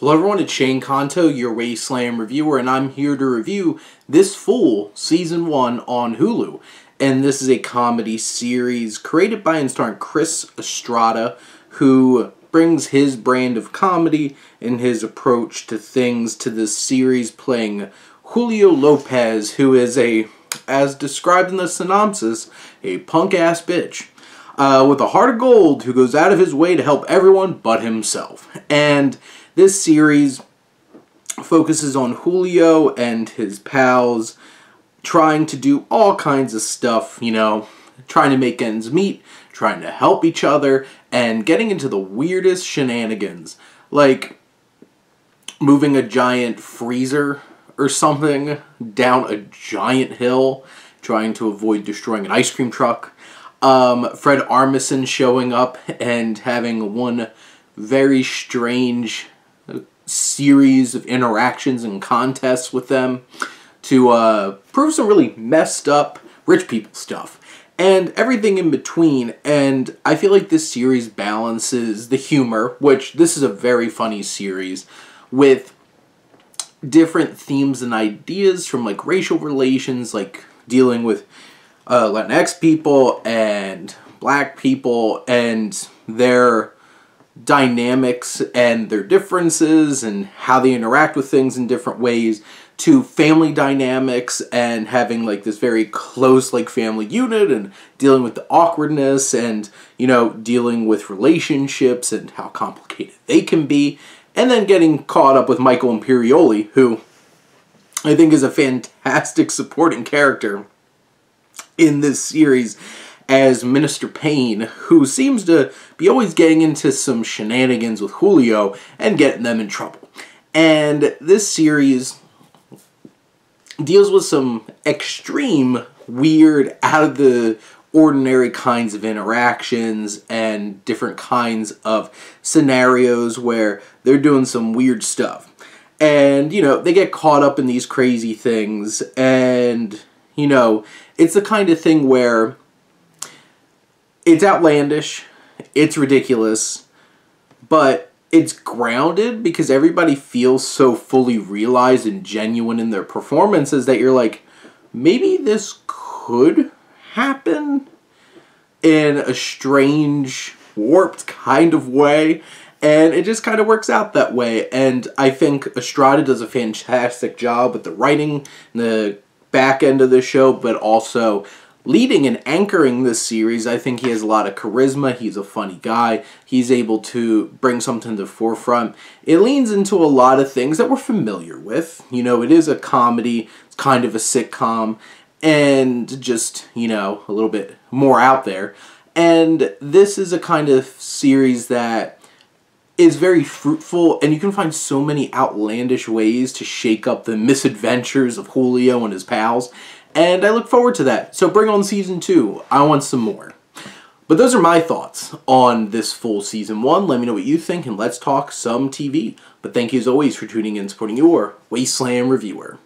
Hello everyone, it's Shane Kanto, your Wasteland reviewer, and I'm here to review This Fool Season 1 on Hulu. And this is a comedy series created by and starring Chris Estrada, who brings his brand of comedy and his approach to things to this series, playing Julio Lopez, who is a, as described in the synopsis, a punk-ass bitch. Uh, with a heart of gold who goes out of his way to help everyone but himself. And this series focuses on Julio and his pals trying to do all kinds of stuff, you know, trying to make ends meet, trying to help each other, and getting into the weirdest shenanigans. Like moving a giant freezer or something down a giant hill, trying to avoid destroying an ice cream truck. Um, Fred Armisen showing up and having one very strange series of interactions and contests with them to uh, prove some really messed up rich people stuff and everything in between. And I feel like this series balances the humor, which this is a very funny series, with different themes and ideas from like racial relations, like dealing with uh, Latinx people and black people and their dynamics and their differences and how they interact with things in different ways to family dynamics and having like this very close like family unit and dealing with the awkwardness and you know dealing with relationships and how complicated they can be. And then getting caught up with Michael Imperioli who I think is a fantastic supporting character in this series as Minister Payne, who seems to be always getting into some shenanigans with Julio and getting them in trouble. And this series deals with some extreme, weird, out of the ordinary kinds of interactions and different kinds of scenarios where they're doing some weird stuff. And, you know, they get caught up in these crazy things, and, you know, it's the kind of thing where it's outlandish, it's ridiculous, but it's grounded because everybody feels so fully realized and genuine in their performances that you're like, maybe this could happen in a strange, warped kind of way. And it just kind of works out that way. And I think Estrada does a fantastic job with the writing, the back end of the show, but also leading and anchoring this series. I think he has a lot of charisma. He's a funny guy. He's able to bring something to the forefront. It leans into a lot of things that we're familiar with. You know, it is a comedy, it's kind of a sitcom, and just, you know, a little bit more out there. And this is a kind of series that is very fruitful, and you can find so many outlandish ways to shake up the misadventures of Julio and his pals and I look forward to that. So bring on season two. I want some more. But those are my thoughts on This Fool season one. Let me know what you think, and let's talk some TV. But thank you as always for tuning in and supporting your Wasteland Reviewer.